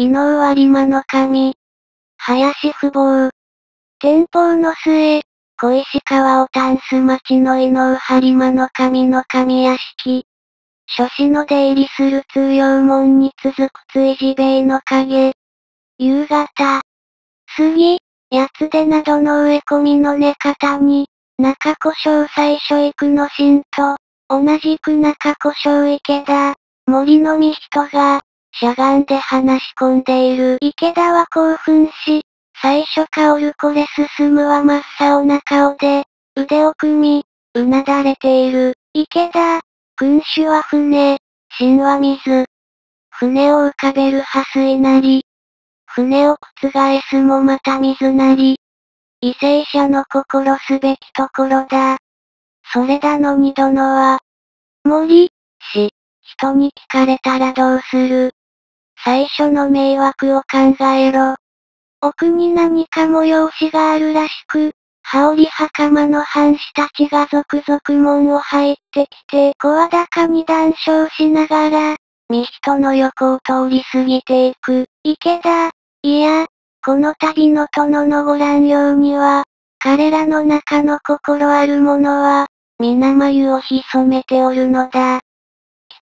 伊能有馬の神。林不房。天保の末、小石川をタンス町の伊能播磨の神の神屋敷。諸子の出入りする通用門に続く追地塀の影。夕方。杉、八つ出などの植え込みの根方に、中古小最初行くの神と、同じく中古小池田、森の実人が、しゃがんで話し込んでいる池田は興奮し、最初香るこれ進むは真っ青な顔で、腕を組み、うなだれている、池田、君主は船、神は水。船を浮かべる破水なり、船を覆すもまた水なり。為政者の心すべきところだ。それだのに殿は、森、し、人に聞かれたらどうする？最初の迷惑を考えろ。奥に何か催しがあるらしく、羽織袴の藩士たちが続々門を入ってきて声高に談笑しながら、三人の横を通り過ぎていく、池田、いや、この旅の殿のご覧ようには、彼らの中の心ある者は、皆眉を潜めておるのだ。聞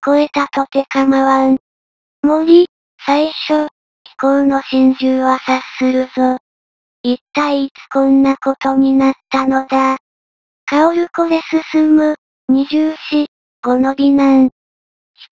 こえたとて構わん。森、最初、気候の真珠は察するぞ。一体いつこんなことになったのだ。香るこれ進む、二重視、五の美男。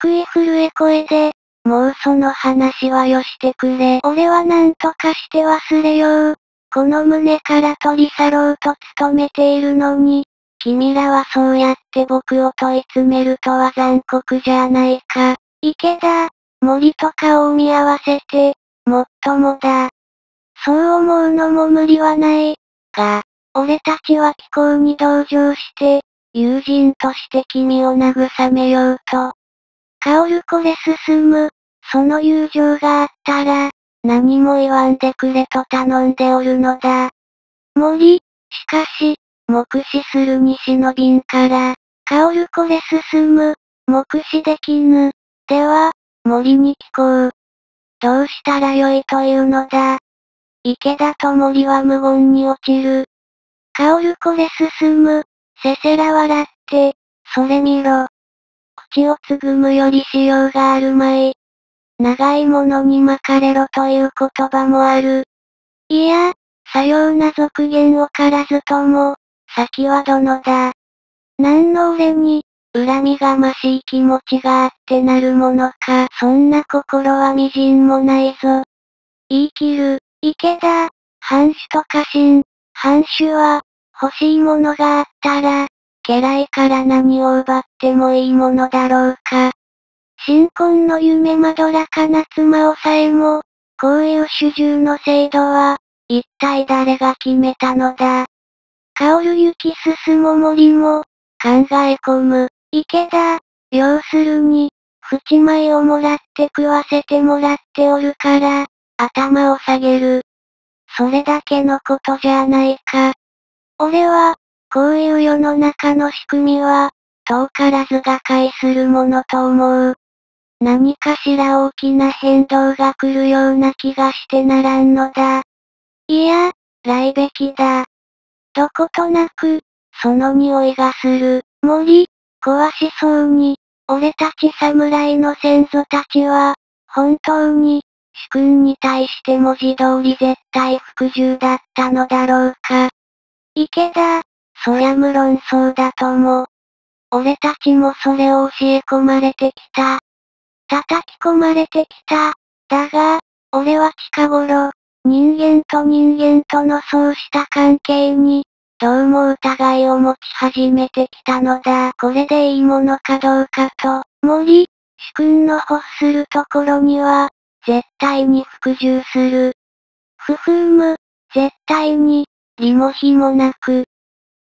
低い震え声で、もうその話はよしてくれ。俺は何とかして忘れよう。この胸から取り去ろうと努めているのに、君らはそうやって僕を問い詰めるとは残酷じゃないか。池田、森と顔を見合わせて、もっともだ。そう思うのも無理はない。が、俺たちは気候に同情して、友人として君を慰めようと。薫るこれ進む。その友情があったら、何も言わんでくれと頼んでおるのだ。森、しかし、目視する西の瓶から、香るこれ進む、目視できぬ。では、森に聞こう。どうしたらよいというのだ。池田と森は無言に落ちる。香るこれ進む、せせら笑って、それ見ろ。口をつぐむよりしようがあるまい。長いものに巻かれろという言葉もある。いや、さような続言をからずとも、先は殿だ。何の俺に、恨みがましい気持ちがあってなるものか。そんな心は微塵もないぞ。言い切る、池田、藩主と家臣、藩主は、欲しいものがあったら、家来から何を奪ってもいいものだろうか。新婚の夢まどらかな妻をさえも、こういう主従の制度は、一体誰が決めたのだ。香る行き進も森も、考え込む、池田、要するに、淵米をもらって食わせてもらっておるから、頭を下げる。それだけのことじゃないか。俺は、こういう世の中の仕組みは、遠からず瓦解するものと思う。何かしら大きな変動が来るような気がしてならんのだ。いや、来べきだ。どことなく、その匂いがする。森、壊しそうに、俺たち侍の先祖たちは、本当に、主君に対して文字通り絶対服従だったのだろうか。池田、そりゃ無論そうだとも。俺たちもそれを教え込まれてきた。叩き込まれてきた。だが、俺は近頃、人間と人間とのそうした関係に、どうも疑いを持ち始めてきたのだ。これでいいものかどうかと、森、主君の欲するところには、絶対に服従する。不風む、絶対に、利も非もなく。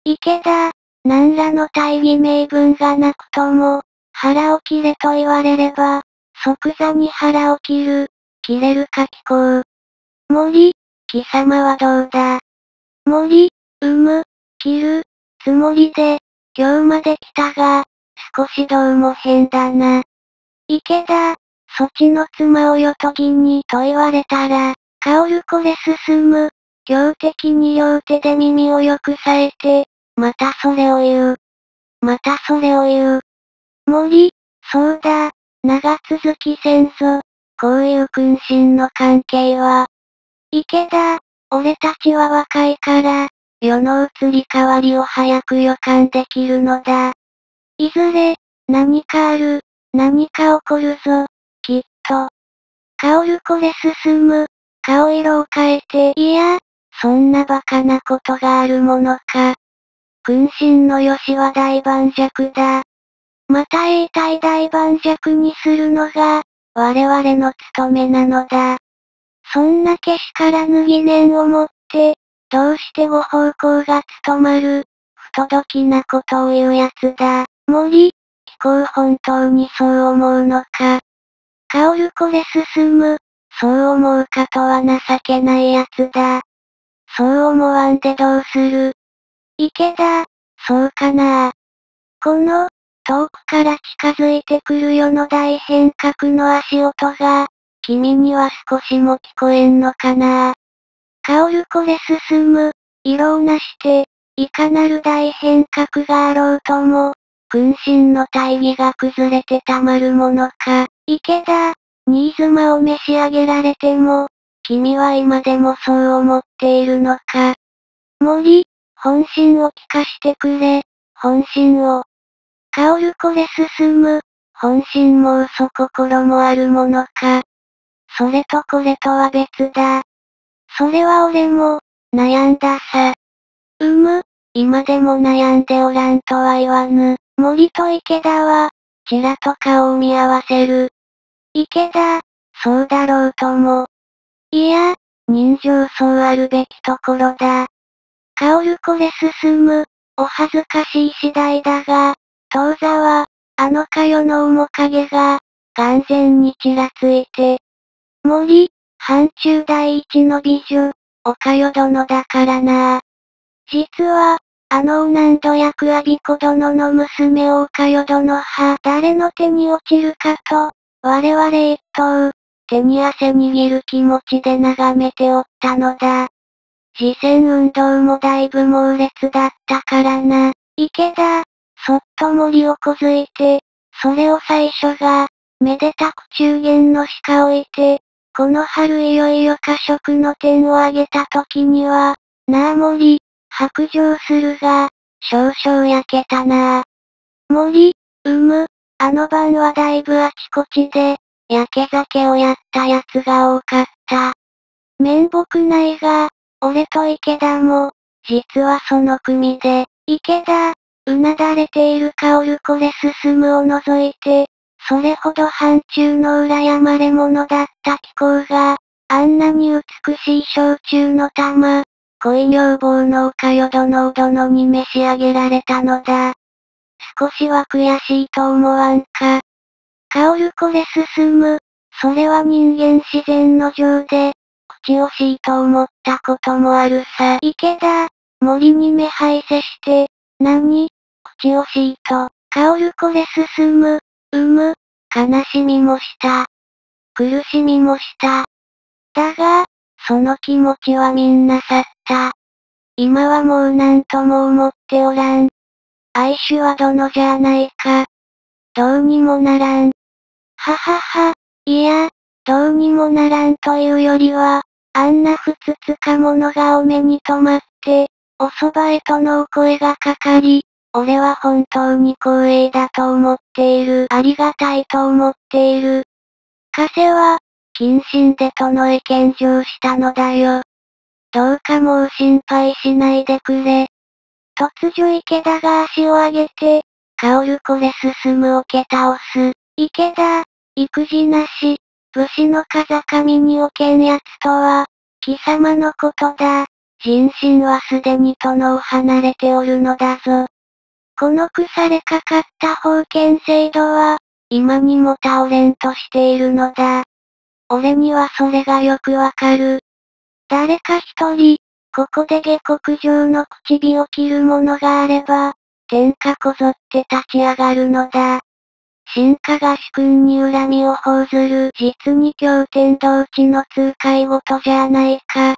池田、何らの大義名分がなくとも、腹を切れと言われれば、即座に腹を切る。切れるか聞こう。森、貴様はどうだ？森、産む、切る、つもりで、今日まで来たが、少しどうも変だな。池田、そちの妻をよとぎにと言われたら、カオルこれ進む。強敵に両手で耳をよくさえて、またそれを言う。またそれを言う。森、そうだ、長続き戦争。こういう君臣の関係は。池田、俺たちは若いから、世の移り変わりを早く予感できるのだ。いずれ、何かある、何か起こるぞ、きっと。香るこれ進む、顔色を変えて、いや、そんな馬鹿なことがあるものか。君臣のよしは大盤石だ。また永代大盤石にするのが、我々の務めなのだ。そんなけしからぬ疑念を持って、どうしてご方向が務まる、不届きなことを言うやつだ。森、気候本当にそう思うのか。香るこれ進む、そう思うかとは情けないやつだ。そう思わんでどうする池田、そうかなこの、遠くから近づいてくる世の大変革の足音が、君には少しも聞こえんのかな香るこれ進む、色をなして、いかなる大変革があろうとも、君臣の大義が崩れてたまるものか。池田、新妻を召し上げられても、君は今でもそう思っているのか。森、本心を聞かしてくれ、本心を。香るこれ進む、本心も嘘心もあるものか。それとこれとは別だ。それは俺も、悩んださ。うむ、今でも悩んでおらんとは言わぬ。森と池田は、ちらと顔を見合わせる。池田、そうだろうとも。いや、人情そうあるべきところだ。香るこれ進む、お恥ずかしい次第だが、当座は、あのかよの面影が、完全にちらついて。森、範中第一の美女、岡代殿だからな実は、あの何度役阿ビ子殿の娘を岡代殿派誰の手に落ちるかと、我々一頭、手に汗握る気持ちで眺めておったのだ。次戦運動もだいぶ猛烈だったからな。池田、そっと森をこづいて、それを最初が、めでたく中元の鹿をいて、この春いよいよ過食の点を挙げた時には、なあ森、白状するが、少々焼けたなあ森、うむ、あの晩はだいぶあちこちで、焼け酒をやった奴が多かった。面目ないが、俺と池田も、実はその組で、池田、うなだれている香るこれ進むを除いて、それほど範中の羨まれ者だった気候が、あんなに美しい焼酎の玉、恋女房の岡代殿を殿に召し上げられたのだ。少しは悔しいと思わんか。香るこれ進む、それは人間自然の情で、口惜しいと思ったこともあるさ。池田、森に目配せして、何口惜しいと、香るこれ進む、うむ、悲しみもした。苦しみもした。だが、その気持ちはみんな去った。今はもう何とも思っておらん。哀愁は殿じゃないか。どうにもならん。ははは、いや、どうにもならんというよりは、あんなふつつか者がお目に留まって、お蕎麦へとのお声がかかり、俺は本当に光栄だと思っている。ありがたいと思っている。加瀬は、謹慎で殿へ献上したのだよ。どうかもう心配しないでくれ。突如池田が足を上げて、香るこれ進むをけ倒す。池田、育児なし、武士の風上におけんやつとは、貴様のことだ。人心はすでに殿を離れておるのだぞ。この腐れかかった封建制度は、今にも倒れんとしているのだ。俺にはそれがよくわかる。誰か一人、ここで下克上の口火を切るものがあれば、天下こぞって立ち上がるのだ。新加賀志君に恨みを報ずる実に経天同地の痛快事じゃないか。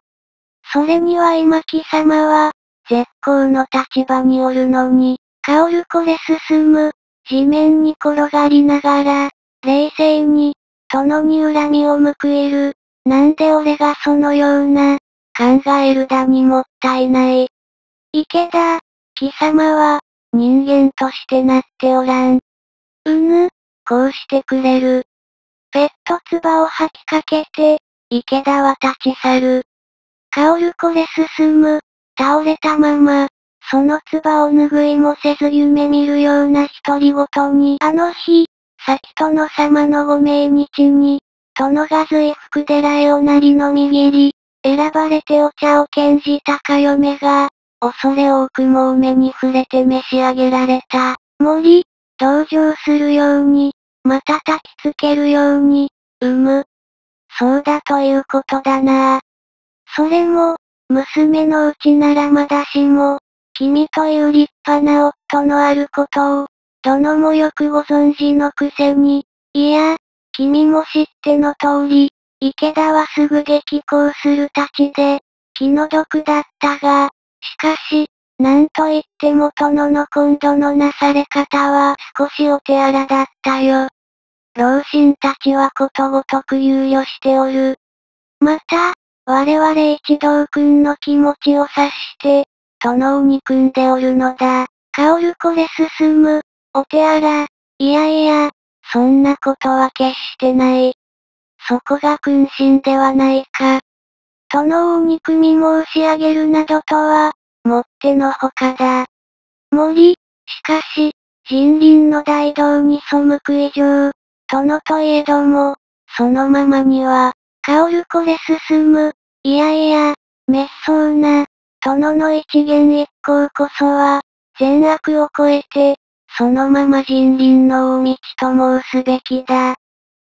それには今貴様は、絶好の立場におるのに、香るこれ進む、地面に転がりながら、冷静に、殿に恨みを報いる。なんで俺がそのような、考えるだにもったいない。池田、貴様は、人間としてなっておらん。うぬ、こうしてくれる。ペット唾を吐きかけて、池田は立ち去る。香るこれ進む、倒れたまま、その唾を拭いもせず夢見るような独り言にあの日、先殿様のご命日に、殿が随福寺へおなりの右り、選ばれてお茶を献じたか嫁が、恐れ多くも梅に触れて召し上げられた。森、登場するように、また焚きつけるように、産む。そうだということだなそれも、娘のうちならまだしも、君という立派な夫のあることを、殿もよくご存知のくせに、いや、君も知っての通り、池田はすぐ激高するたちで、気の毒だったが、しかし、なんといっても殿の今度のなされ方は少しお手荒だったよ。老臣たちはことごとく猶予しておる。また、我々一同君の気持ちを察して、殿を憎んでおるのだ。香るこれ進む。お手荒。いやいや、そんなことは決してない。そこが君臣ではないか。殿を憎み申し上げるなどとは、もってのほかだ。森、しかし、人倫の大道に背く以上、殿といえども、そのままには、香るこれ進む。いやいや、滅相な、殿の一元一行こそは、善悪を超えて、そのまま人倫の大道と申すべきだ。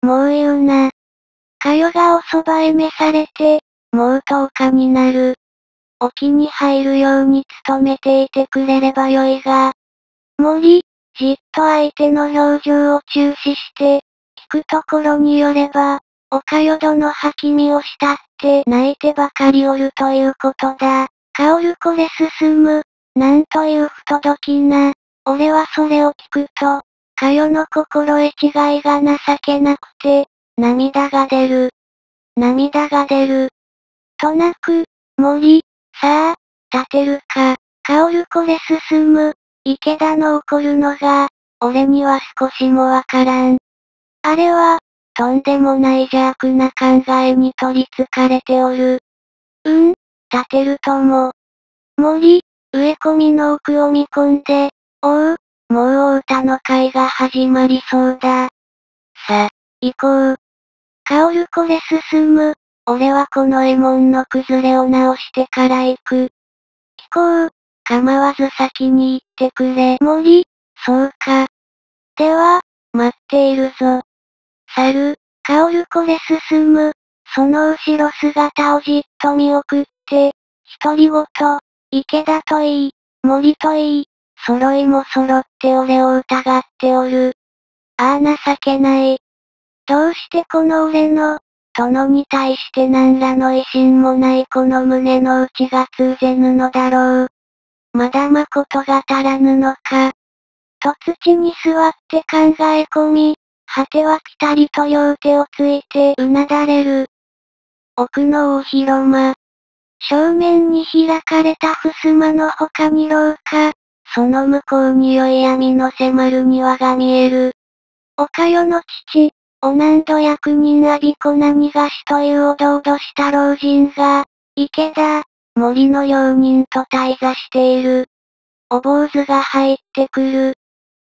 もう言うな。かよがおそばへ召されて、もう10日になる。沖に入るように努めていてくれればよいが。森、じっと相手の表情を注視して、聞くところによれば、おかよどの吐き身をしたって泣いてばかりおるということだ。香るこれ進む。なんという不届きな。俺はそれを聞くと、かよの心得違いが情けなくて、涙が出る。涙が出る。となく、森、さあ、立てるか、香るこれ進む。池田の怒るのが、俺には少しもわからん。あれは、とんでもない邪悪な考えに取り憑かれておる。うん、立てるとも。森、植え込みの奥を見込んで、おう、もう歌の会が始まりそうだ。さ、行こう。香るこれ進む。俺はこの絵門の崩れを直してから行く。聞こう。構わず先に行ってくれ。森、そうか。では、待っているぞ。猿、香るこれ進む。その後ろ姿をじっと見送って、独り言、池田といい、森といい、揃いも揃って俺を疑っておる。ああ情けない。どうしてこの俺の、殿に対して何らの威信もないこの胸の内が通ぜぬのだろう。まだ誠が足らぬのか。と土に座って考え込み、果てはぴたりと両手をついてうなだれる。奥の大広間。正面に開かれた襖の他に廊下。その向こうに良い闇の迫る庭が見える。岡代の父、お南度役人阿ビ子何がしというおどおどした老人が、池田、森の用人と対座している。お坊主が入ってくる。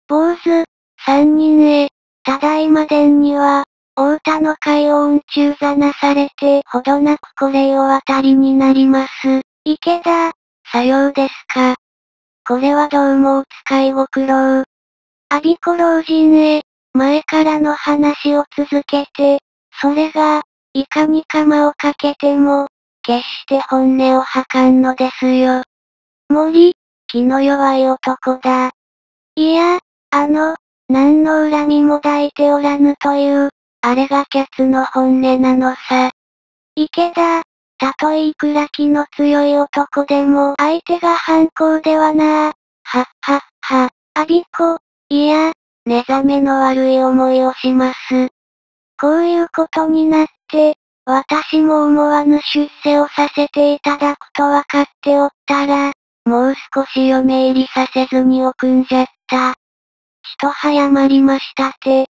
坊主、三人へ、ただいま殿には、お歌の会を運中座なされてほどなくこれを渡りになります。池田、さようですか。これはどうもお使いご苦労。阿ビ子老人へ、前からの話を続けて、それが、いかに釜をかけても、決して本音を吐かんのですよ。森、気の弱い男だ。いや、あの、何の恨みも抱いておらぬという、あれがキャツの本音なのさ。池田、たとえいくら気の強い男でも相手が反抗ではなあ。はっはっは、あびこ、いや、目覚めの悪い思いをします。こういうことになって、私も思わぬ出世をさせていただくと分かっておったら、もう少し嫁入りさせずにおくんじゃった。ちと早まりましたて。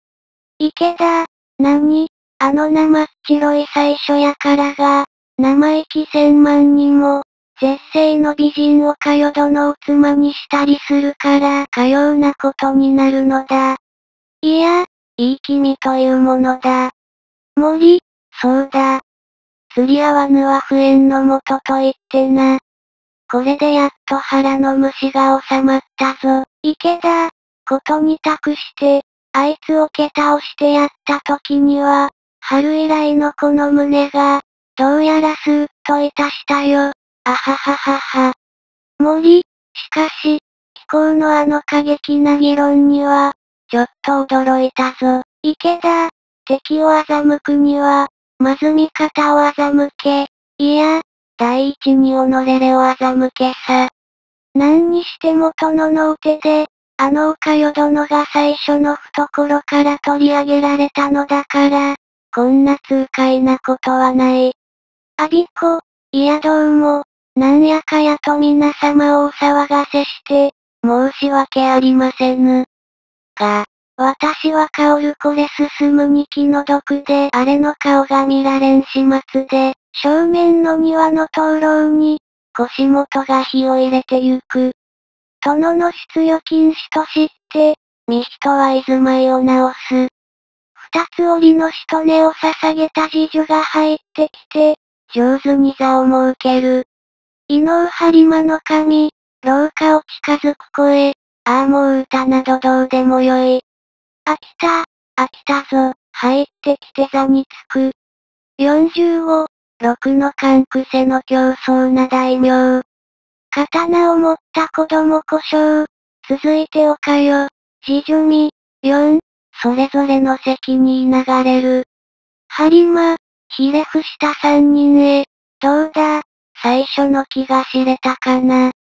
池田、何？あの生っ白い最初やからが、生意気千万人も、絶世の美人をかよどのお妻にしたりするから、かようなことになるのだ。いや、いい君というものだ。森、そうだ。釣り合わぬは不縁のもとと言ってな。これでやっと腹の虫が収まったぞ。池田、ことに託して、あいつを蹴倒してやった時には、春以来のこの胸が、どうやらスーッといたしたよ。あはははは。森、しかし、気候のあの過激な議論には、ちょっと驚いたぞ。池田、敵を欺くには、まず味方を欺け。いや、第一に己れを欺けさ。何にしても殿のお手で、あの岡よ殿が最初の懐から取り上げられたのだから、こんな痛快なことはない。あびこ、いやどうも、なんやかやと皆様をお騒がせして、申し訳ありませぬ。が、私は香るこれ進むに気の毒であれの顔が見られん始末で、正面の庭の灯籠に、腰元が火を入れてゆく。殿の出予禁止と知って、三人は居住まいを直す。二つ折りのしとねを捧げた次女が入ってきて、上手に座を設ける。伊能播磨の神、廊下を近づく声、ああもう歌などどうでもよい。飽きた、飽きたぞ、入ってきて座につく。45、6の勘癖の競争な大名。刀を持った子供故障。続いておかよ、次女み、4、それぞれの席に流れる。播磨、ひれ伏した三人へ、どうだ、最初の気が知れたかな。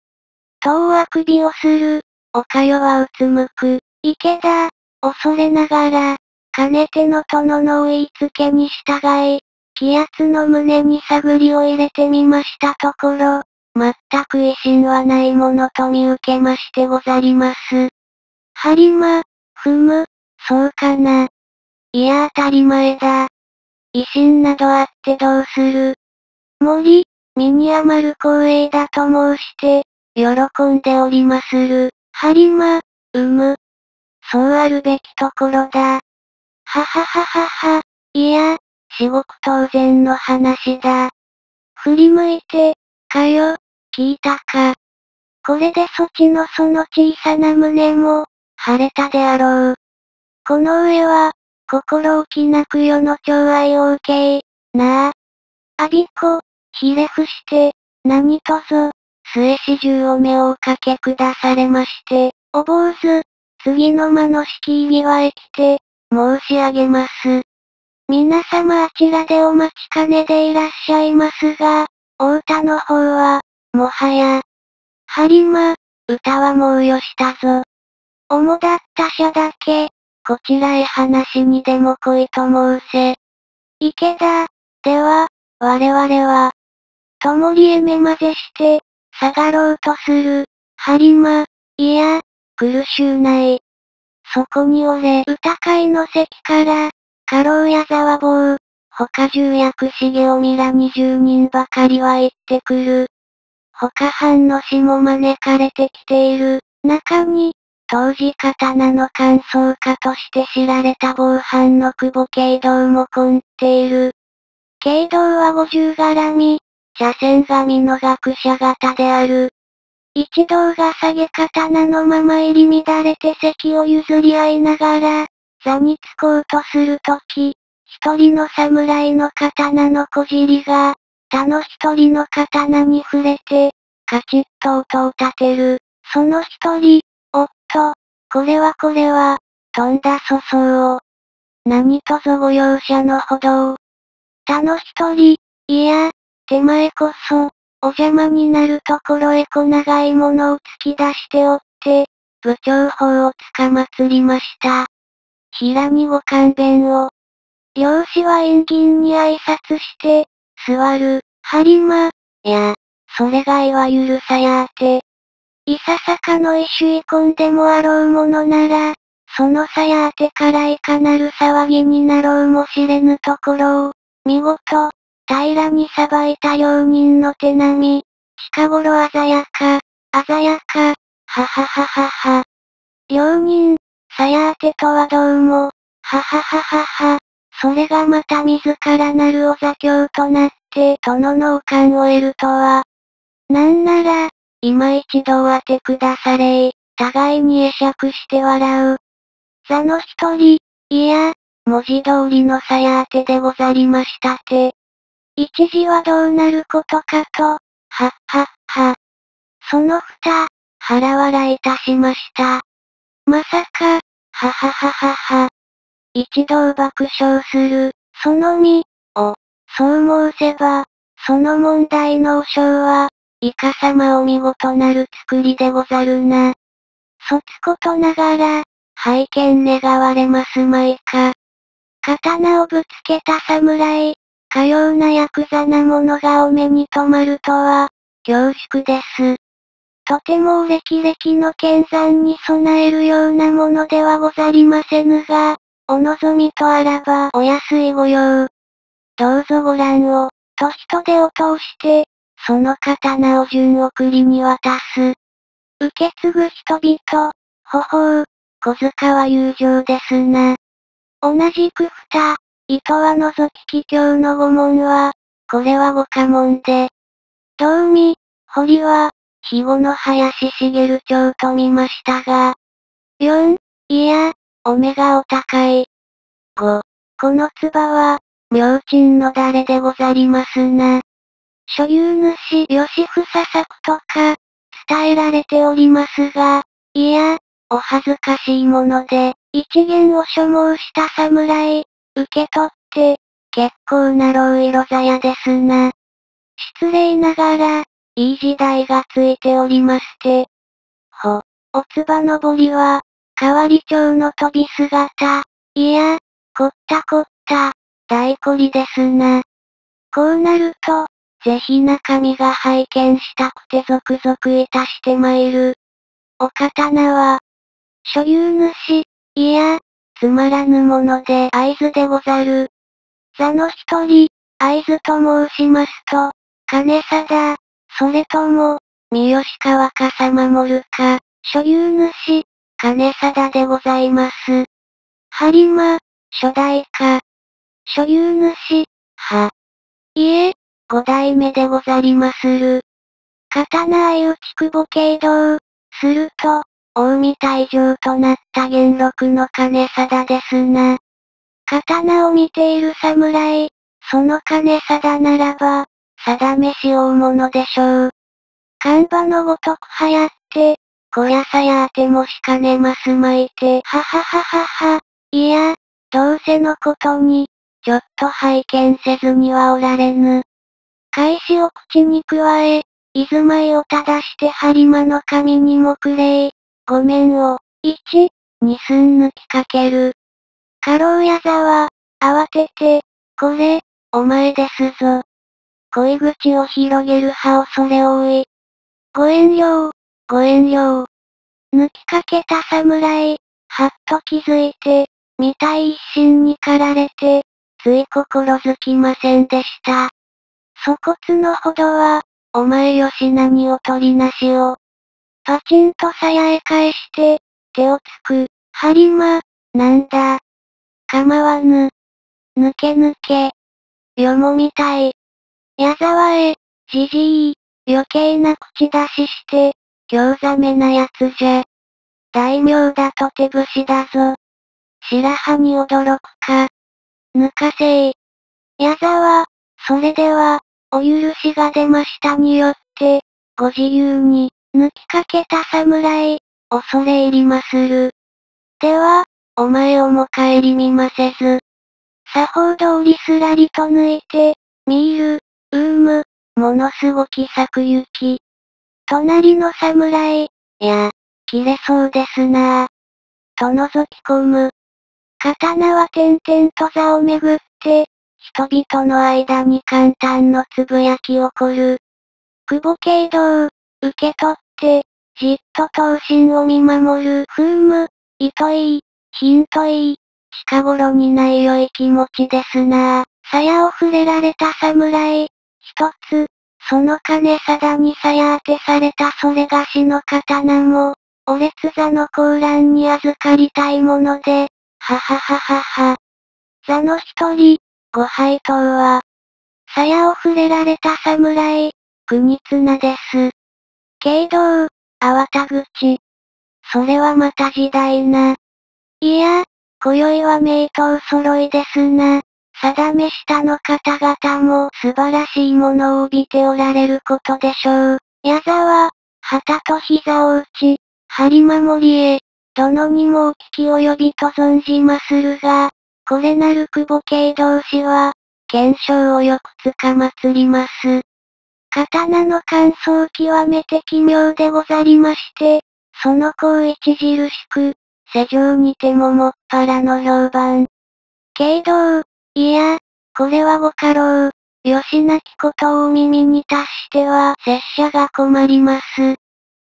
遠あくびをする、おかよはうつむく、池田、恐れながら、かねての殿の言いつけに従い、気圧の胸に探りを入れてみましたところ、全く威信はないものと見受けましてござります。はりま、ふむ、そうかな。いや当たり前だ。威信などあってどうする。森、身に余る光栄だと申して、喜んでおりまする。はりま、うむ、そうあるべきところだ。ははははは、いや、至極当然の話だ。振り向いて、かよ、聞いたか。これでそちのその小さな胸も、晴れたであろう。この上は、心置きなく世の寵愛を受けなあ。あびこ、ひれ伏して、何とぞ、末始終お目をおかけくだされまして、お坊主、次の間の式意際へ来て、申し上げます。皆様あちらでお待ちかねでいらっしゃいますが、お歌の方は、もはや、はりま、歌はもうよしたぞ。主だった者だけ、こちらへ話にでも来いと申せ。池田、では、我々は、ともりえめまぜして、下がろうとする、はりま、いや、苦しゅうない。そこに俺、歌会の席から、家老や沢坊、他重役茂を見ら二十人ばかりは行ってくる。他藩の死も招かれてきている。中に、当時刀の乾燥家として知られた防犯の久保慶道も混っている。慶道は五十絡み、茶筅神の学者型である。一同が下げ刀のまま入り乱れて席を譲り合いながら、座につこうとするとき、一人の侍の刀の小尻が、他の一人の刀に触れて、カチッと音を立てる。その一人、おっと、これはこれは、飛んだ粗相を。何とぞご容赦のほどを。他の一人、いや、手前こそ、お邪魔になるところへ小長いものを突き出しておって、部長法をつかまつりました。平にご勘弁を。漁師は縁銀に挨拶して、座る、播磨、や、それがいわゆるさやーて。いささかの一種込んでもあろうものなら、そのさやーてからいかなる騒ぎになろうもしれぬところを、見事、平らにさばいた両人の手並み、近頃鮮やか、鮮やか、ははははは。両人、さやーてとはどうも、ははははは。それがまた自らなるお座教となって、殿の王冠を得るとは。なんなら、今一度当てくだされ互いに会釈して笑う。座の一人、いや、文字通りのさや当てでござりましたて。一時はどうなることかと、はっはっは。その二、腹笑いいたしました。まさか、ははははは。一同爆笑する、そのみ、を、そう申せば、その問題のお章は、イカ様お見事なる作りでござるな。そつことながら、拝見願われますまいか。刀をぶつけた侍、かようなヤクザなものがお目に留まるとは、恐縮です。とてもお歴々の剣山に備えるようなものではござりませぬが、お望みとあらばお安いご用。どうぞご覧を、と人手を通して、その刀を順送りに渡す。受け継ぐ人々、ほほう、小塚は友情ですな。同じく二、糸は除き帰郷の御門は、これはご家紋で。道見、堀は、肥後の林茂町と見ましたが。四、いや、お目がお高い。5、この唾は、明珍の誰でござりますな。所有主吉房作とか、伝えられておりますが、いや、お恥ずかしいもので、一元を所望した侍、受け取って、結構な老色座屋ですな。失礼ながら、いい時代がついておりまして。ほ、おつばのぼりは、代わり町の飛び姿。いや、こったこった、大こりですな。こうなると、ぜひ中身が拝見したくて続々いたして参る。お刀は、所有主、いや、つまらぬもので合図でござる。座の一人、合図と申しますと、金貞、それとも、三好川笠守るか、所有主、金貞でございます。播磨、初代か。所有主、は。いえ、五代目でござりまする。刀相打ち久保慶道。すると、近江退場となった元禄の金貞ですな。刀を見ている侍、その金貞ならば、定めし大物でしょう。看板のごとく流行って、小屋さやあてもしかねますまいて、ははははは、いや、どうせのことに、ちょっと拝見せずにはおられぬ。返しを口に加え、居住まいを正して播磨の神にもくれい。ごめんを、一、二寸抜きかける。家老屋沢、慌てて、これ、お前ですぞ。恋口を広げる歯をそれ多い。ご遠慮、ご遠慮。抜きかけた侍、はっと気づいて、見たい一心に駆られて、つい心づきませんでした。粗骨のほどは、お前よし何を取りなしを。パチンとさやえ返して、手をつく、播磨、なんだ。構わぬ。抜け抜け。よもみたい。矢沢へ、じじい、余計な口出しして、興ざめなやつじゃ。大名だと手節だぞ。白羽に驚くか。抜かせい。矢沢、それでは、お許しが出ましたによって、ご自由に、抜きかけた侍、恐れ入りまする。では、お前をも帰り見ませず。作法通りすらりと抜いて、ミール、うーむ、ものすごき咲く雪。隣の侍、いや、切れそうですなぁ。と覗き込む。刀は点々と座をめぐって、人々の間に簡単のつぶやき起こる。久保慶道、受け取って、じっと刀身を見守る。ふーむ、糸いい、ヒントいい。近頃にない良い気持ちですなぁ。鞘を触れられた侍。一つ、その金貞に鞘当てされたそれがしの刀も、お列座の高欄に預かりたいもので、ははははは。座の一人、ご配当は、鞘を触れられた侍、国綱です。軽道、粟田口。それはまた時代な。いや、今宵は名刀揃いですな。定め下の方々も素晴らしいものを帯びておられることでしょう。矢沢、旗と膝を打ち、張り守りへ、殿にもお聞き及びと存じまするが、これなる久保系同士は、検証をよくつかまつります。刀の感想極めて奇妙でござりまして、その子を著しく、世上にてももっぱらの評判。けど、いや、これはご家老、よしなきことを耳に達しては、拙者が困ります。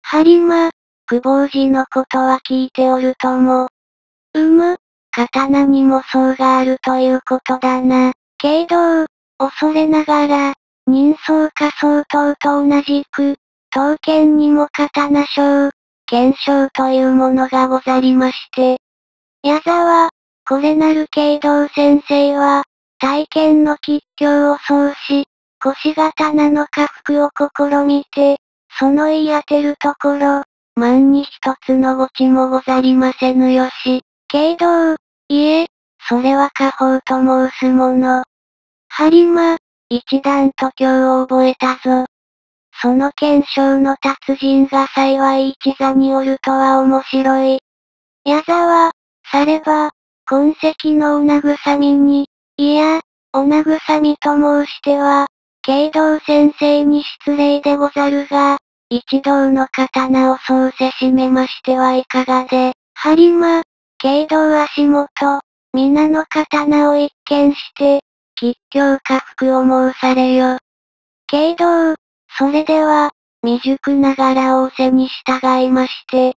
はりま、久保寺のことは聞いておるとも。うむ、刀にも層があるということだな。けど、恐れながら、人相仮相当と同じく、刀剣にも刀章、剣章というものがござりまして。矢沢、これなる慶道先生は、体験の吉凶を奏し、腰刀の下腹を試みて、その言い当てるところ、万に一つのごちもござりませぬよし。慶道、いえ、それは家宝と申すもの。はりま、一段と今日を覚えたぞ。その検証の達人が幸い一座におるとは面白い。矢沢、されば、痕跡のお慰みに、いや、お慰みと申しては、慶道先生に失礼でござるが、一同の刀をそうせしめましてはいかがで、はりま、慶道足元、皆の刀を一見して、吉凶家福を申されよ。慶道、それでは、未熟ながら仰せに従いまして、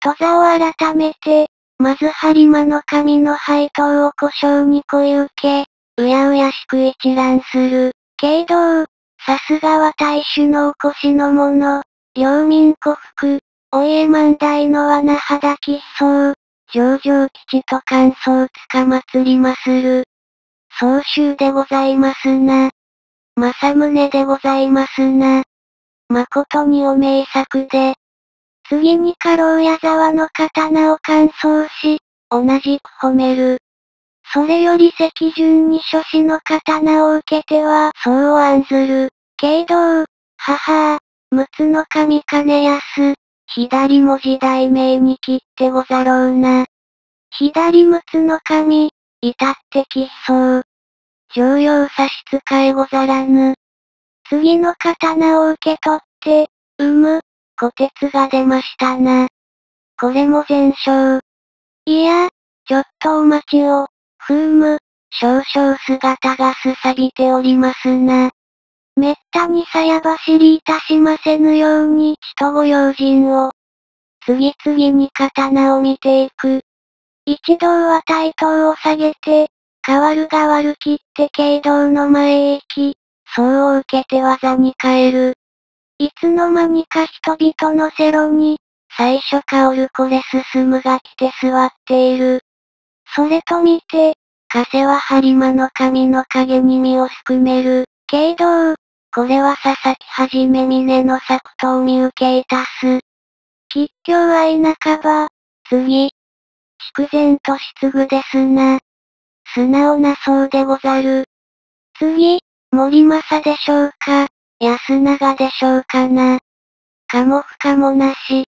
戸座を改めて、まず播磨の神の配当を故障に恋受け、うやうやしく一覧する。慶道、さすがは大衆のお越しの者、領民古福、お家万代の罠肌吉相、上々吉と感想つかまつりまする。総集でございますな。正宗でございますな。誠にお名作で。次に家老矢沢の刀を感想し、同じく褒める。それより赤順に諸子の刀を受けては、そう案ずる。けど、母、陸奥の神金安、左文字題名に切ってござろうな。左陸奥の神、至って吉相。常用差し支えござらぬ。次の刀を受け取って、うむ、虎鉄が出ましたな。これも全勝。いや、ちょっとお待ちを、ふーむ、少々姿がすさびておりますな。めったにさや走りいたしませぬように、人ご用心を。次々に刀を見ていく。一同は対等を下げて、変わる変わる切って軽道の前へ行き、そうを受けて技に変える。いつの間にか人々のセロに、最初香るこれ進むが来て座っている。それと見て、風は播磨の神の影に身をすくめる。けど、これは佐々木はじめ峰の作と見受けいたす。吉凶愛半ば、次。筑前と失具ですな。素直なそうでござる。次、森正でしょうか、安永でしょうかな。かも不可もなし。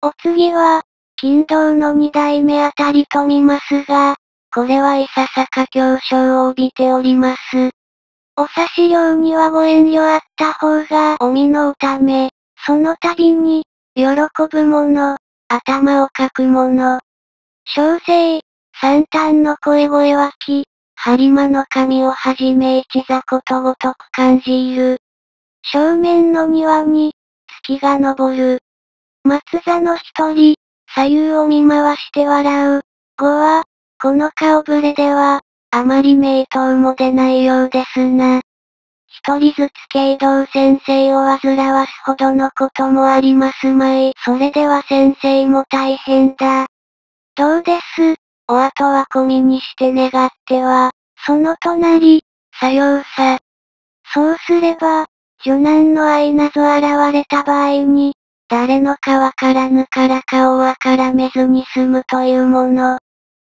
お次は、金道の二代目あたりと見ますが、これはいささか強症を帯びております。お察し料にはご遠慮あった方がお身のため、その度に、喜ぶ者、頭をかく者。小生、三端の声声はき、播磨の神をはじめ一座ことごとく感じる。正面の庭に、月が昇る。松座の一人、左右を見回して笑う。語は、この顔ぶれでは、あまり名刀も出ないようですな。一人ずつ慶道先生を煩わすほどのこともありますまい。それでは先生も大変だ。どうです？お後は込みにして願っては、その隣、さようさ。そうすれば、女男の愛なぞ現れた場合に、誰のかわからぬから顔は絡めずに済むというもの。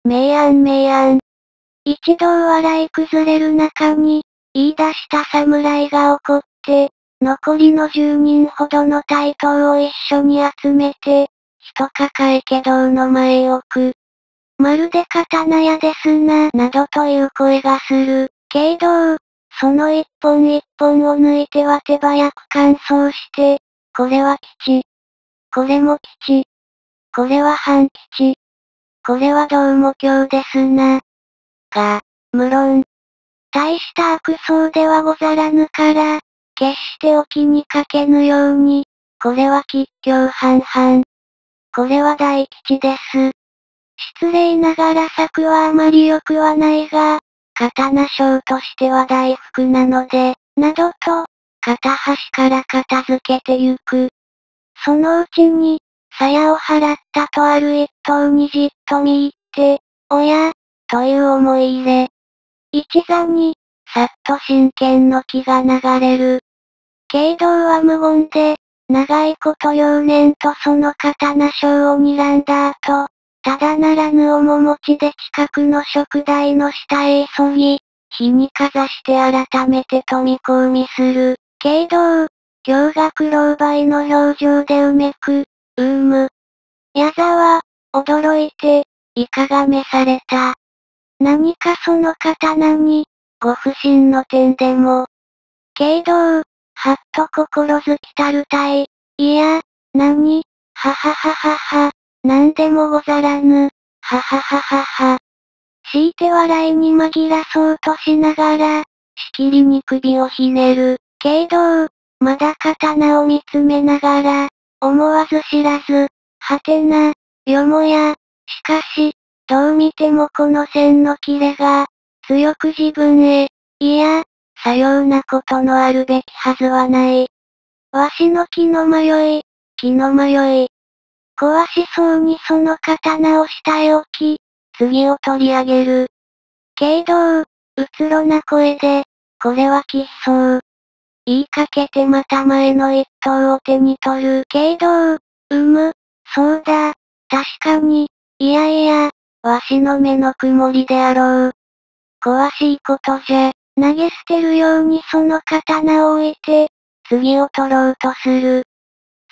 明暗明暗。一同笑い崩れる中に、言い出した侍が怒って、残りの10人ほどの対等を一緒に集めて、人抱えけ道の前へ置く。まるで刀屋ですな、などという声がする。けど、その一本一本を抜いては手早く乾燥して、これは吉。これも吉。これは半吉。これはどうも今日ですな。が、無論、大した悪相ではござらぬから、決してお気にかけぬように、これは吉凶半々。これは大吉です。失礼ながら策はあまり良くはないが、刀賞としては大福なので、などと、片端から片付けてゆく。そのうちに、鞘を払ったとある一頭にじっと見入って、おや、という思い入れ。一座に、さっと真剣の気が流れる。慶道は無言で、長いこと幼年とその刀賞を睨んだ後、ただならぬ面持ちで近くの食台の下へ急ぎ、火にかざして改めて飛び込みする。けど、今日が黒梅の表情でうめく、うーむ。矢沢、驚いて、いかがめされた。何かその刀に、ご不審の点でも。けど、はっと心づきたるたい。いや、何？ははははは。なんでもござらぬ。ははははは。強いて笑いに紛らそうとしながら、しきりに首をひねる。けど、まだ刀を見つめながら、思わず知らず、はてな、よもや、しかし、どう見てもこの線の切れが、強く自分へ、いや、さようなことのあるべきはずはない。わしの気の迷い、気の迷い、壊しそうにその刀を下へ置き、次を取り上げる。けど、うつろな声で、これは吉相。言いかけてまた前の一刀を手に取る。けど、うむ、そうだ、確かに、いやいや、わしの目の曇りであろう。詳しいことじゃ、投げ捨てるようにその刀を置いて、次を取ろうとする。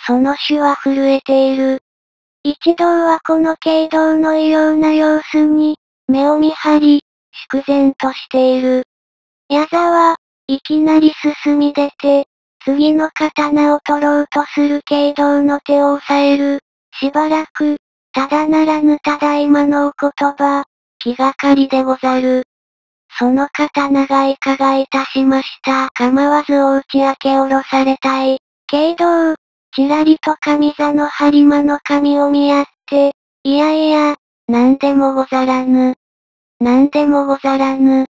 その手は震えている。一同はこの軽道の異様な様子に、目を見張り、粛然としている。矢沢、いきなり進み出て、次の刀を取ろうとする軽道の手を押さえる。しばらく、ただならぬただいまのお言葉、気がかりでござる。その刀がいかがいたしました。構わずお打ち明け下ろされたい。軽道、ちらりと上座の播磨の神を見合って、いやいや、なんでもござらぬ。なんでもござらぬ。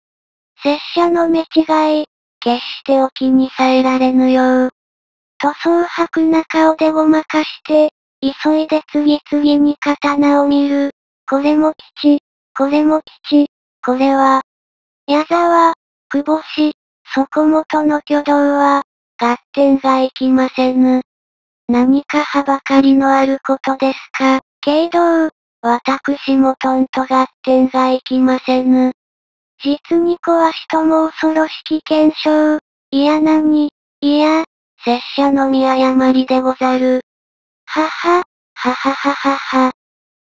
拙者の目違い、決してお気にさえられぬよう。と蒼白な顔でごまかして、急いで次々に刀を見る。これも吉、これも吉、これは。矢沢、久保氏、そこもとの挙動は、合点がいきませぬ。何かはばかりのあることですか？けど、私もとんと合点がいきませぬ。実に壊しとも恐ろしき検証。いやなに、いや、拙者の見誤りでござる。はは、ははははは。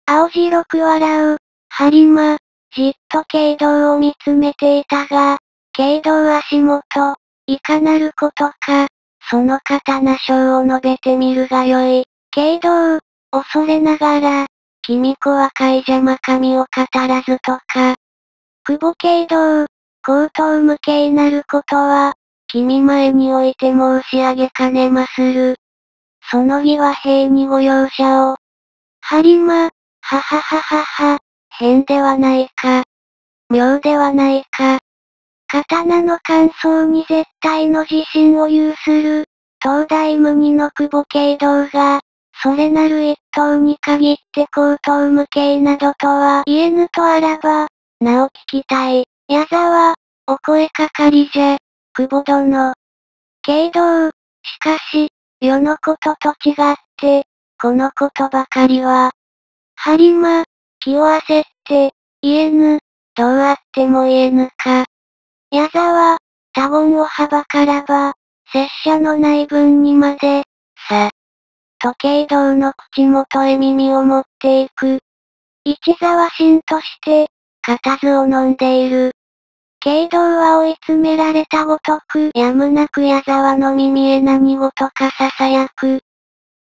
青白く笑う、ハリマ、じっと軽道を見つめていたが、軽道足元、いかなることか、その刀章を述べてみるがよい。軽道、恐れながら、君子は海邪魔神を語らずとか。久保軽道、口頭無形なることは、君前において申し上げかねまする。その儀は兵にご容赦を。はりま、ははははは、変ではないか。妙ではないか。刀の感想に絶対の自信を有する、東大無二の久保慶道が、それなる一頭に限って口頭無形などとは言えぬとあらば、なお聞きたい。矢沢、お声かかりじゃ、久保殿。慶道、しかし、世のことと違って、このことばかりは、はりま、気を焦って、言えぬ、どうあっても言えぬか。矢沢、他言をはばからば、拙者の内分にまで、さ、時計道の口元へ耳を持っていく。一沢神として、固唾を飲んでいる。軽道は追い詰められたごとく、やむなく矢沢の耳へ何事か囁く。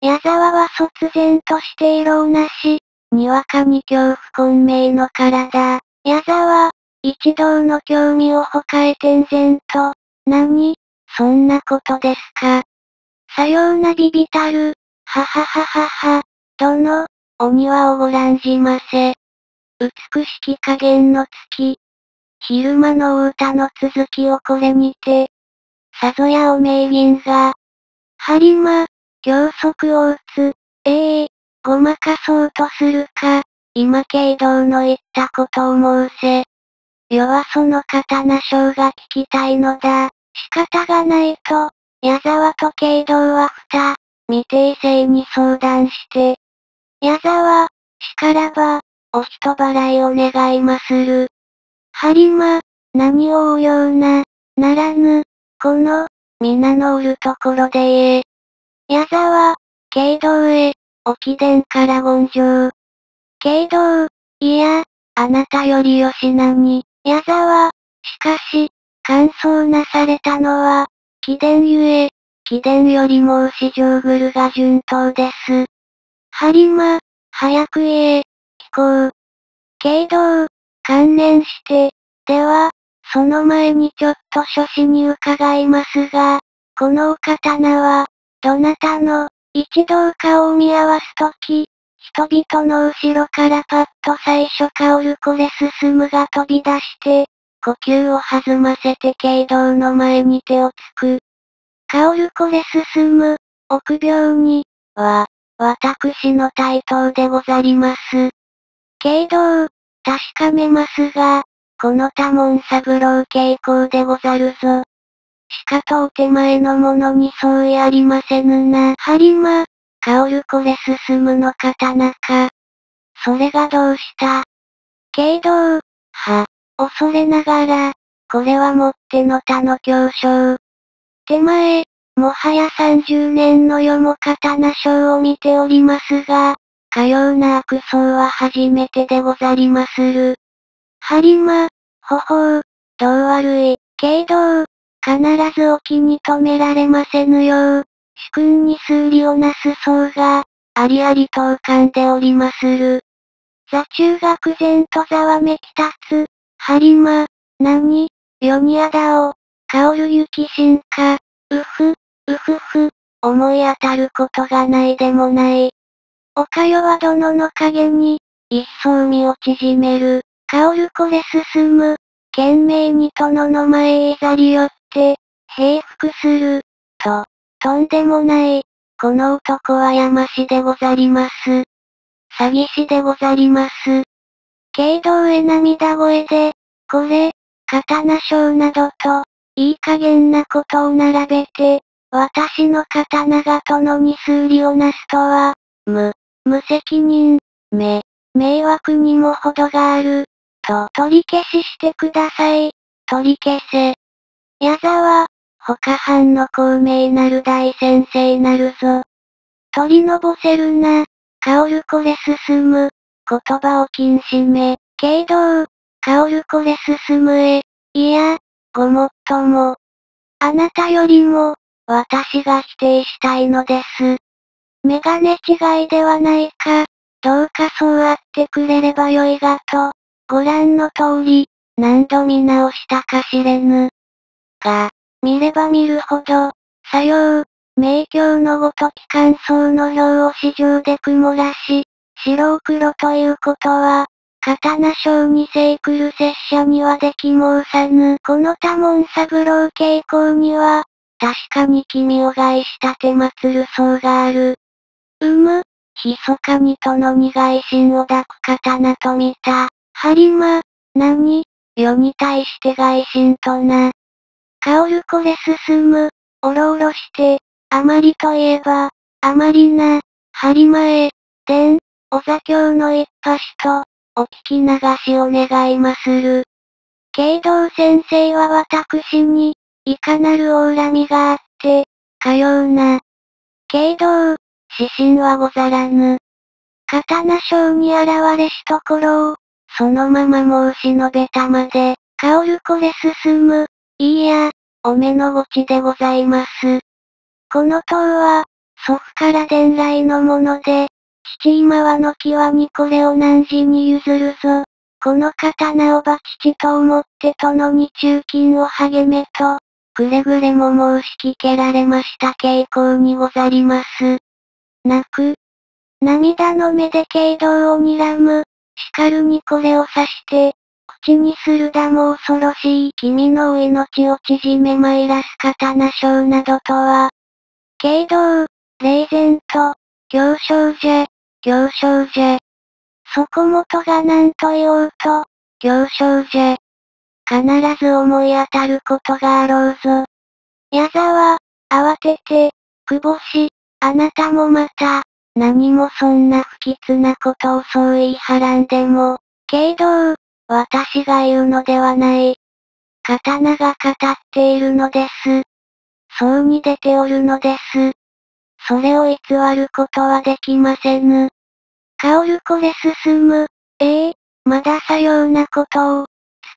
矢沢は突然として色をなし、にわかに恐怖混迷の体。矢沢、一同の興味をほかえ転然と、何？そんなことですか。さようなビビたる、ははははは、殿、お庭をご覧じませ。美しき加減の月。昼間のお歌の続きをこれにて。さぞやお名銀が。はりま、教則を打つ。ええー、ごまかそうとするか。今慶道の言ったことを申せ。世はその刀章が聞きたいのだ。仕方がないと、矢沢と慶道は二、未定性に相談して。矢沢、しからば、お人払いを願いまする。はりま、何をおような、ならぬ、この、皆のおるところで言え。矢沢、慶道へ、沖伝から言上。慶道、いや、あなたより吉なに、矢沢、しかし、乾燥なされたのは、貴殿ゆえ、貴殿より申し上ぐるが順当です。はりま、早く言え、聞こう。けど、関連して、では、その前にちょっと初心に伺いますが、このお刀は、どなたの、一同顔を見合わすとき、人々の後ろからパッと最初カオルコレ進むが飛び出して、呼吸を弾ませて軽道の前に手をつく。カオルコレ進む、臆病に、は、私の対等でござります。軽道、確かめますが、この多門三郎傾向でござるぞ。しかとお手前のものに相違ありませぬな。はりま、カオルコレ進むの刀か。それがどうした？軽道、は、恐れながら、これはもっての他の強将。手前、もはや30年の世も刀章を見ておりますが、かような悪相は初めてでござりまする。はりま、ほほう、どう悪い、けど、必ずお気に留められませぬよう、主君に数理をなすそうが、ありありと浮かんでおりまする。座中愕然とざわめき立つ、はりま、なに、よにあだお、香る雪進化、うふ、うふふ、思い当たることがないでもない。おかよは殿の影に、一層身を縮める、香るこれ進む、懸命に殿の前へいざり寄って、平服する、と、とんでもない、この男は山師でござります。詐欺師でござります。軽道へ涙声で、これ、刀章などと、いい加減なことを並べて、私の刀が殿に数理をなすとは、無、無責任、め、迷惑にも程がある、と取り消ししてください、取り消せ。矢沢、他藩の孔明なる大先生なるぞ。取りのぼせるな、香るこれ進む、言葉を禁止め、けど、薫これ進むえ。いや、ごもっとも。あなたよりも、私が否定したいのです。メガネ違いではないか。どうかそうあってくれればよいがと。ご覧の通り、何度見直したか知れぬ。が、見れば見るほど、さよう、名鏡のごとき乾燥の量を市場で曇らし、白黒ということは、刀章に聖来る拙者にはでき申さぬ。この多門三郎傾向には、確かに君を害したて祭る層がある。うむ、密かにとの苦い心を抱く刀と見た。ハリマ、何世に対して外心とな。薫これ進む、おろおろして、あまりといえば、あまりな、ハリマへ、でん、お座教の一発と、お聞き流しを願いまする。慶道先生は私に、いかなるお恨みがあって、かような。慶道、指針はござらぬ。刀章に現れしところを、そのまま申し述べたまで、薫これ進む。いいや、お目のごちでございます。この塔は、祖父から伝来のもので、父今はの際にこれを何時に譲るぞ。この刀をば父と思って殿に中金を励めと、くれぐれも申し聞けられました傾向にござります。泣く。涙の目で景道を睨む。叱るにこれを刺して、口にするだも恐ろしい君の命を縮めまいらす刀章などとは。景道、霊然と、行商じゃ。行商じゃ。そこもとが何と言おうと、行商じゃ。必ず思い当たることがあろうぞ。矢沢、慌てて、久保氏、あなたもまた、何もそんな不吉なことをそう言いはらんでも、けど、私が言うのではない。刀が語っているのです。そうに出ておるのです。それを偽ることはできませぬ。薫これ進む。ええー、まださようなことを、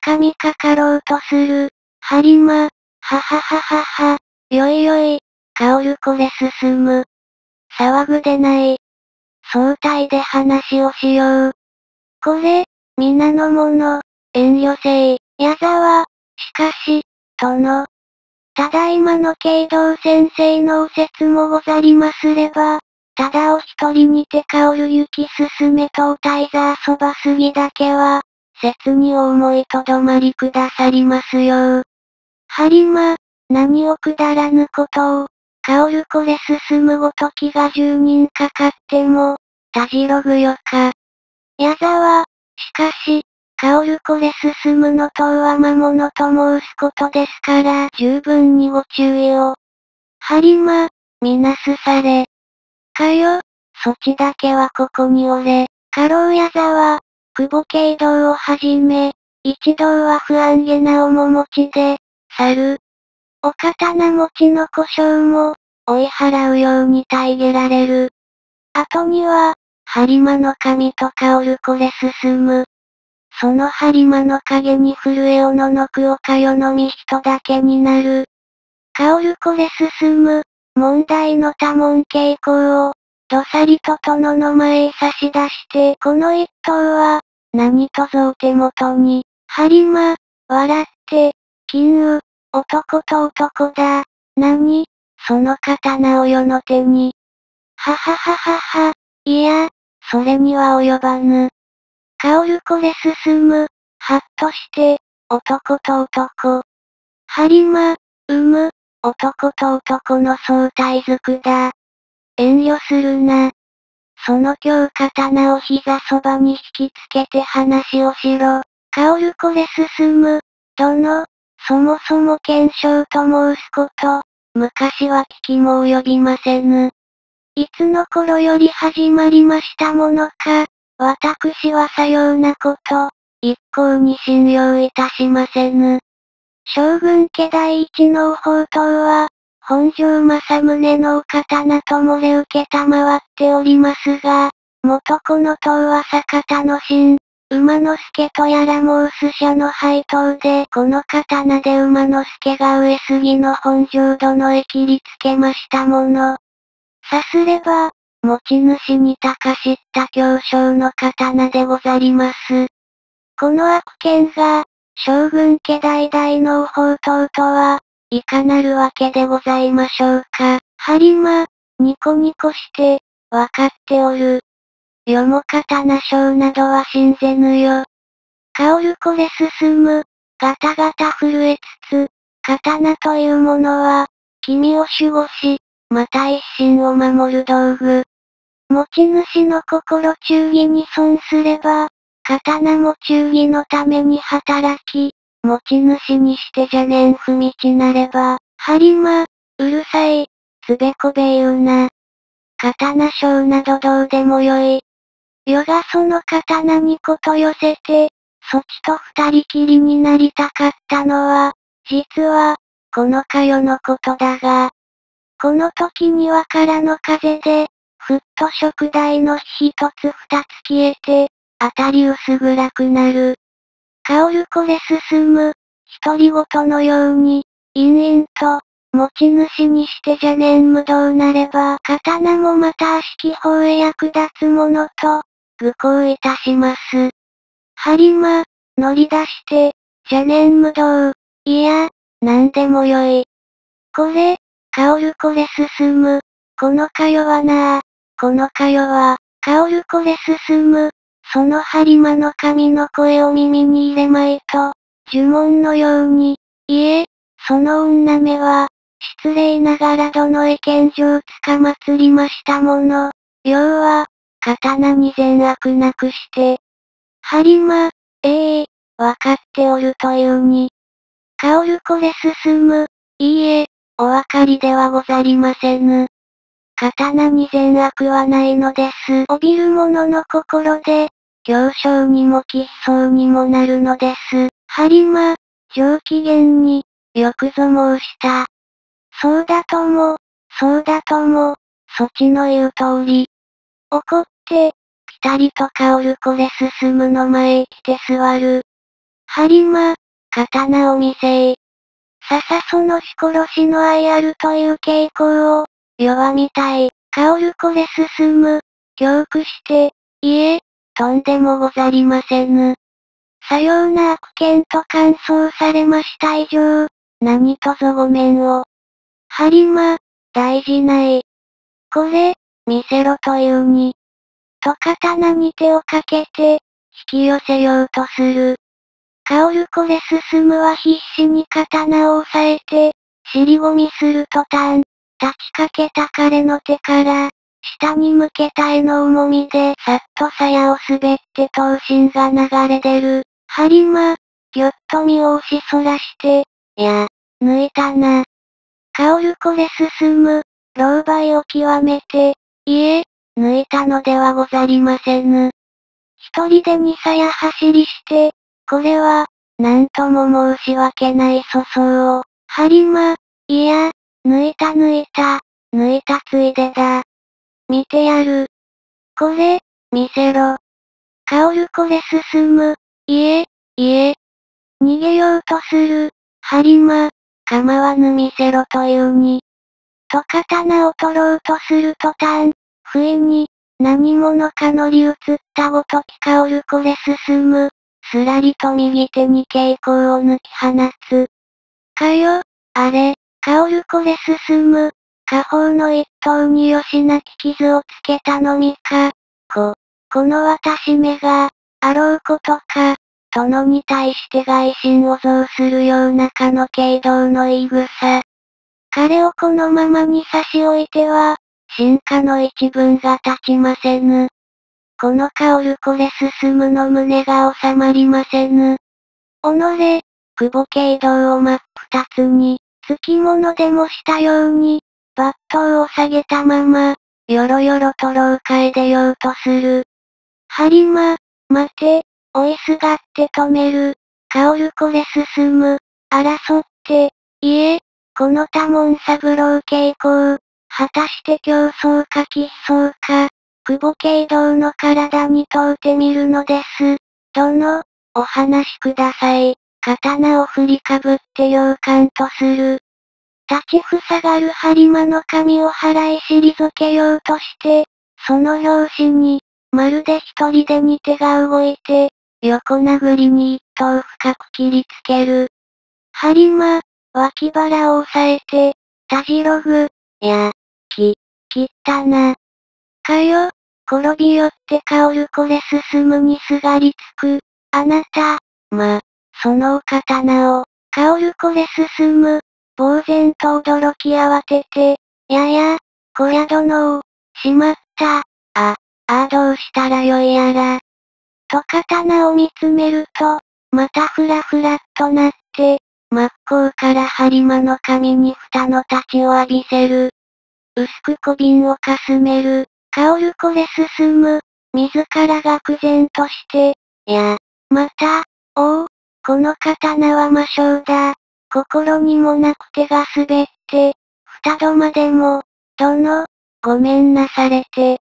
掴みかかろうとする。はりま、ははははは。よいよい、薫これ進む。騒ぐでない。相対で話をしよう。これ、皆の者、遠慮せい、矢沢、しかし、殿、ただいまの慶道先生のお説もござりますれば、ただお一人にて薫行き進めと歌いざ遊ばすぎだけは、切にお思いとどまりくださりますよう。はりま、何をくだらぬことを、薫これ進むごときが十人かかっても、たじろぐよか。矢沢、しかし、薫これ進むのとは魔物と申すことですから、十分にご注意を。はりま、みなすされ。かよ、そちだけはここにおれ。家老矢沢、久保慶道をはじめ、一同は不安げな面持ちで、去る。お刀持ちの故障も、追い払うように大げられる。後には、播磨の神と薫これ進む。その播磨の影に震えおののくおかよのみ人だけになる。薫これ進む。問題の多門傾向を、どさりと殿の前へ差し出して、この一頭は、何とぞお手元に、播磨、笑って、金羽、男と男だ。何その刀を世の手に。ははははは、いや、それには及ばぬ。薫これ進む、はっとして、男と男。播磨、産む、男と男の相対づくだ。遠慮するな。その今日刀を膝そばに引きつけて話をしろ。薫これ進む。殿、そもそも検証と申すこと、昔は聞きも及びませぬ。いつの頃より始まりましたものか。私はさようなこと、一向に信用いたしませぬ。将軍家第一の宝刀は、本城正宗のお刀と漏れ受けたまわっておりますが、元子の塔は坂田の神、馬之助とやら申す者の配当でこの刀で馬之助が上杉の本城殿へ切りつけましたもの。さすれば、持ち主に高しった強将の刀でござります。この悪剣が、将軍家代々の宝刀とは、いかなるわけでございましょうか。はりま、ニコニコして、わかっておる。よも刀章などは信ぜぬよ。香るこれ進む、ガタガタ震えつつ、刀というものは、君を守護し、また一心を守る道具。持ち主の心忠義に損すれば、刀も忠義のために働き、持ち主にしてじゃねん踏みちなれば、はりま、うるさい、つべこべ言うな。刀章などどうでもよい。世がその刀にこと寄せて、そちと二人きりになりたかったのは、実は、このかよのことだが、この時にはからの風で、ふっと食台の火一つ二つ消えて、あたり薄暗くなる。香るこれ進む、独り言のように、陰々と、持ち主にしてじゃねん無道なれば、刀もまた悪しき方へ役立つものと、愚行いたします。はりま、乗り出して、じゃねん無道、いや、なんでもよい。これ、香るこれ進む、このかよはなあ、このかよは、香るこれ進む、そのハリマの神の声を耳に入れまいと、呪文のように、いえ、その女目は、失礼ながらどの意見上つかまつりましたもの。要は、刀に善悪なくして。ハリマ、ええー、わかっておるというに。香るこれ進む、いいえ、お分かりではござりませぬ。刀に善悪はないのです。おびる者の心で、行商にも吉相にもなるのです。はりま、上機嫌に、よくぞ申した。そうだとも、そうだとも、そちの言う通り。怒って、ぴたりと香るこれ進むの前へ来て座る。はりま、刀を見せい。ささそのし殺しの愛あるという傾向を、弱みたい、香るこれ進む、教苦して、いえ、とんでもござりませぬ。さような悪見と感想されました以上、何とぞごめんを。はりま、大事ない。これ、見せろというに。と刀に手をかけて、引き寄せようとする。香るこれ進むは必死に刀を押さえて、尻込みするとたん、立ちかけた彼の手から、下に向けた絵の重みでさっと鞘を滑って刀身が流れ出る。はりま、ぎょっと身を押しそらして、や、抜いたな。香るこれ進む、老媒を極めて、いえ、抜いたのではござりませぬ。一人で二鞘走りして、これは、なんとも申し訳ない粗相を、はりま、いや、抜いた抜いた、抜いたついでだ。見てやる。これ、見せろ。香るこれ進む。いえ、いえ。逃げようとする。はりま、構わぬ見せろというに。と刀を取ろうとするとたん、不意に、何者か乗り移ったごとき香るこれ進む。すらりと右手に蛍光を抜き放つ。かよ、あれ、香るこれ進む。下方の一頭によしなき傷をつけたのみか。こ、この私めが、あろうことか、殿に対して外心を増するようなかの軽動の言い草。彼をこのままに差し置いては、進化の一文が立ちませぬ。この香るこれ進むの胸が収まりませぬ。己、久保軽動を真っ二つに、付き物でもしたように、バットを下げたまま、よろよろと廊下へ出ようとする。はりま、待て、追いすがって止める。香るこれ進む。争って、いえ、この多門三郎傾向。果たして競争か喫相か。久保慶道の体に問うてみるのです。殿、お話しください。刀を振りかぶって洋館とする。立ちふさがる播磨の髪を払い退けようとして、その拍子に、まるで一人でに手が動いて、横殴りに一頭深く切りつける。播磨、脇腹を押さえて、たじろぐ、や、き、切ったな。かよ、転び寄って香るこれ進むにすがりつく、あなた、ま、そのお刀を、香るこれ進む、呆然と驚き慌てて、やや、小屋殿を、しまった、あ、ああどうしたらよいやら。と刀を見つめると、またふらふらっとなって、真っ向から播磨の髪に蓋の立ちを浴びせる。薄く小瓶をかすめる。香るこれ進む。自ら愕然として、や、また、おお、この刀は魔性だ。心にもなく手が滑って、二度までも、殿、ごめんなされて。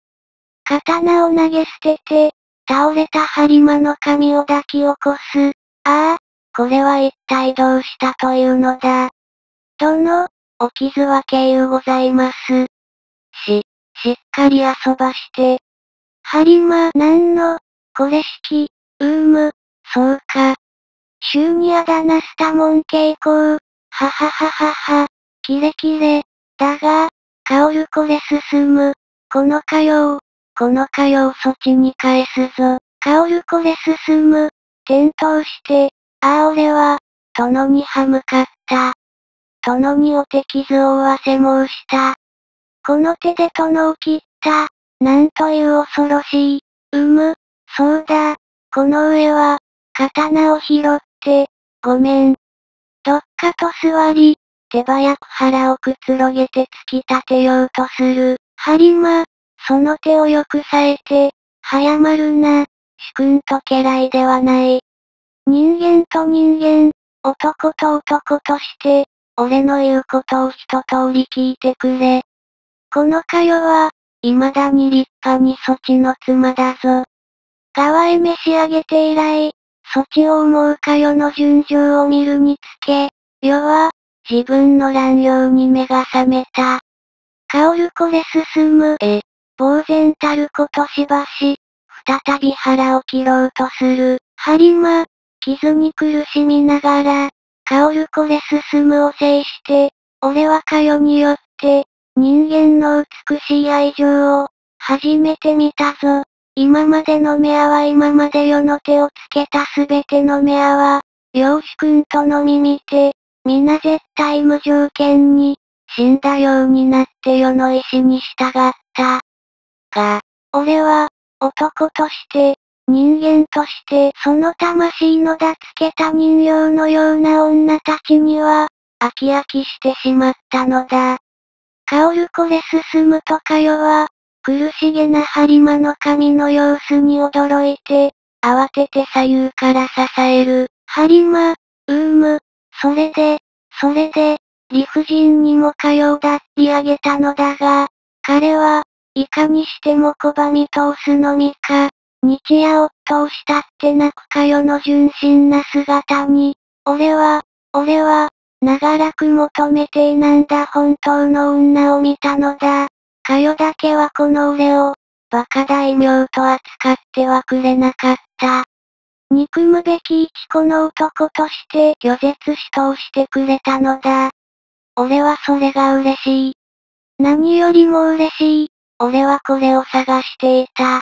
刀を投げ捨てて、倒れた播磨の髪を抱き起こす。ああ、これは一体どうしたというのだ。殿、お傷は敬意ございます。し、しっかり遊ばして。はりま、なんの、これ式、うーむ、そうか。週にあだなスタモン傾向、ははははは、キレキレ、だが、香るこれ進む、この火曜、この火曜措置に返すぞ、香るこれ進む、転倒して、ああ俺は、殿に歯向かった。殿にお手傷を負わせ申した。この手で殿を切った。なんという恐ろしい。うむ、そうだ。この上は、刀を拾って、ごめん。どっかと座り、手早く腹をくつろげて突き立てようとする。はりま、その手をよくさえて、早まるな。主君と家来ではない。人間と人間、男と男として、俺の言うことを一通り聞いてくれ。このかよは、未だに立派にそちの妻だぞ。川へ召し上げて以来、そちを思うかよの順序を見るにつけ、世は、自分の乱用に目が覚めた。香るこれ進むえ、呆然たることしばし、再び腹を切ろうとする、はりま、傷に苦しみながら、香るこれ進むを制して、俺はかよによって、人間の美しい愛情を、初めて見たぞ。今までの目合は今まで世の手をつけたすべての目合は、養子くんとのみ見て、皆絶対無条件に、死んだようになって世の意志に従った。が、俺は、男として、人間として、その魂のだつけた人形のような女たちには、飽き飽きしてしまったのだ。香るこれ進むとかよは、苦しげな播磨の髪の様子に驚いて、慌てて左右から支える。播磨、うーむ、それで、それで、理不尽にもかよを抱き上げたのだが、彼は、いかにしても拒み通すのみか、日夜夫をしたって泣くかよの純真な姿に、俺は、俺は、長らく求めていなんだ本当の女を見たのだ。かよだけはこの俺を、バカ大名と扱ってはくれなかった。憎むべき一子の男として拒絶し通してくれたのだ。俺はそれが嬉しい。何よりも嬉しい。俺はこれを探していた。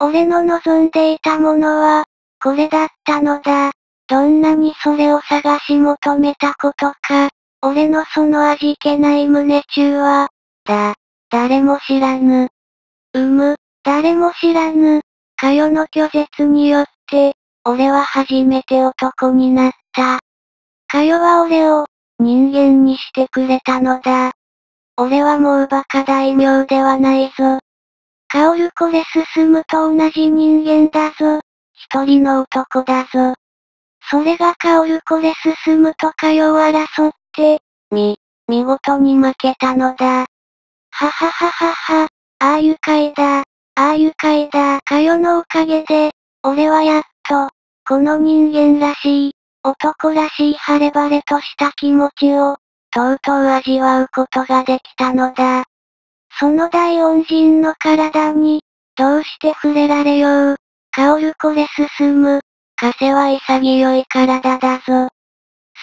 俺の望んでいたものは、これだったのだ。どんなにそれを探し求めたことか、俺のその味気ない胸中は、だ、誰も知らぬ。うむ、誰も知らぬ。かよの拒絶によって、俺は初めて男になった。かよは俺を、人間にしてくれたのだ。俺はもうバカ大名ではないぞ。香るこれ進むと同じ人間だぞ。一人の男だぞ。それが香るこれ進むとかよ争って、み、見事に負けたのだ。ははははは、ああ愉快だ。ああ愉快だ。かよのおかげで、俺はやっと、この人間らしい、男らしい晴れ晴れとした気持ちを、とうとう味わうことができたのだ。その大恩人の体に、どうして触れられよう。香るこれ進む。風は潔い体だぞ。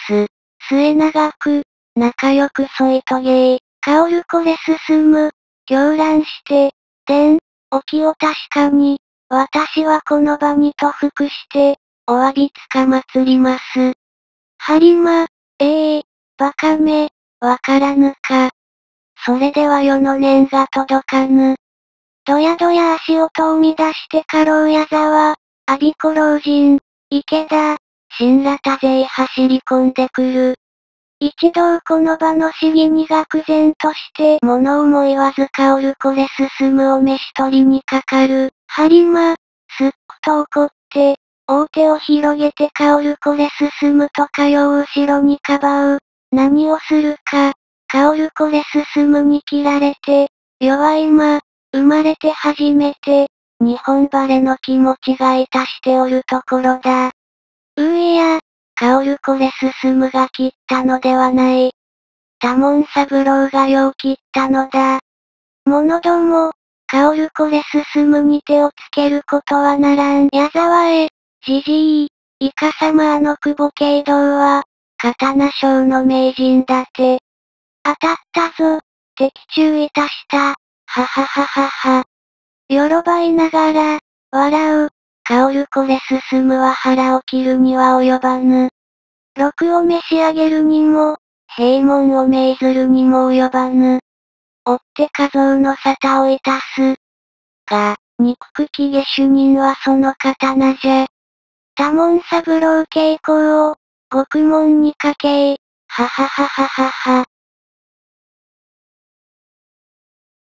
す、末長く、仲良く添い遂げ香るこれ進む。狂乱して、でん、お気を確かに、私はこの場にと服して、お詫びつかまつります。はりま、ええー、バカめ、わからぬか。それでは世の念が届かぬ。どやどや足音を乱して家老矢沢、阿鼻子老人、池田、新羅多勢走り込んでくる。一同この場の市議に愕然として、物思いわず香るこれ進むお召し取りにかかる。はりま、すっと怒って、大手を広げて香るこれ進むと通う後ろにかばう。何をするか、香るこれ進むに切られて、弱い間、生まれて初めて、日本バレの気持ちがいたしておるところだ。ういや、香るこれ進むが切ったのではない。多門三郎がよう切ったのだ。者ども、香るこれ進むに手をつけることはならん。矢沢へ、じじい、イカ様あの久保慶道は、刀賞の名人だって。当たったぞ、的中いたした、ははははは。よろばいながら、笑う、香るこれ進むは腹を切るには及ばぬ。禄を召し上げるにも、閉門を命ずるにも及ばぬ。追って家蔵の沙汰をいたす。が、憎くきげ主任はその刀じゃ。多門三郎傾向を、獄門にかけはははははは。